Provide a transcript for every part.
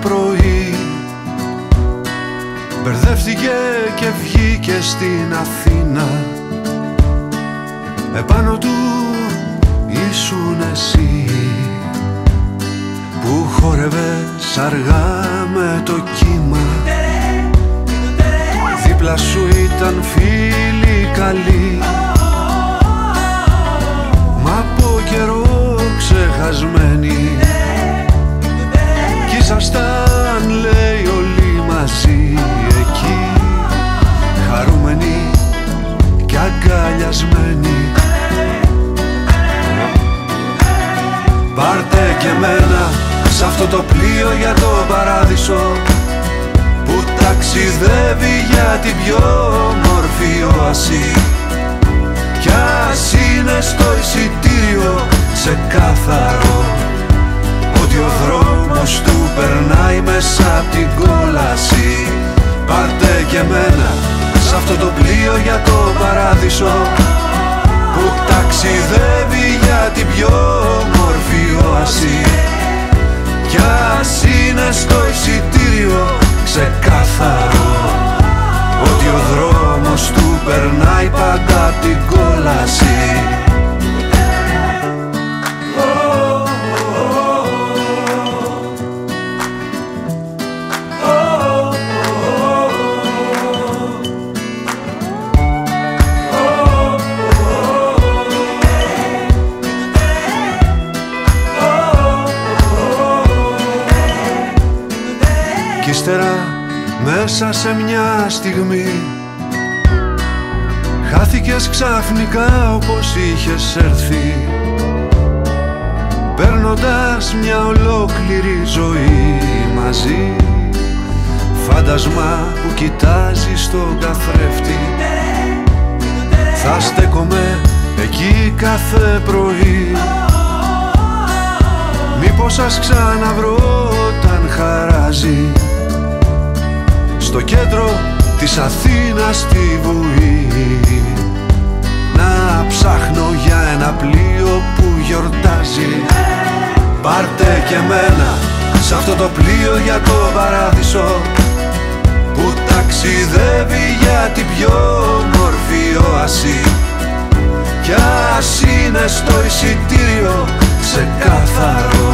πρωί. Μπερδεύτηκε και βγήκε στην Αθήνα. Επάνω του ήσουν εσύ Που χόρευες αργά με το κύμα. Δίπλα σου ήταν φίλοι καλοί. Μα από καιρό ξεχασμένοι και μένα Σ' αυτό το πλοίο για το παράδεισο Που ταξιδεύει για την πιο μορφή οασί Κι ας είναι στο εισιτήριο κάθαρο Ότι ο δρόμος του περνάει μέσα απ' την κόλαση. Πάρτε και μένα Σ' αυτό το πλοίο για το παράδεισο Που ταξιδεύει για την πιο μορφή οασί κι ας είναι στο εισιτήριο ξεκάθαρο Ότι ο δρόμος του περνάει πάντα την κόλαση μέσα σε μια στιγμή. Χάθηκες ξαφνικά όπως είχες έρθει Παίρνοντας μια ολόκληρη ζωή μαζί. Φάντασμα που κοιτάζει στον καθρέφτη. Θα στέκομαι εκεί κάθε πρωί. Μήπως σας ξαναβρω όταν χαράζει στο κέντρο της Αθήνας στη Βουή. Να ψάχνω για ένα πλοίο που γιορτάζει. Πάρτε και μένα σε αυτό το πλοίο για το παράδεισο Που ταξιδεύει για την πιο μορφή οασί Κι ας είναι στο εισιτήριο ξεκάθαρο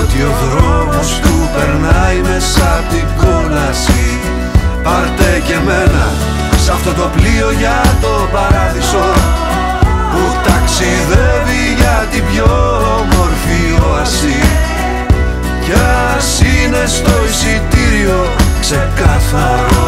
Ότι ο δρόμος σε αυτό το πλοίο για το παράδεισο Που ταξιδεύει για την πιο όμορφη οασί Κι ας είναι στο εισιτήριο ξεκάθαρο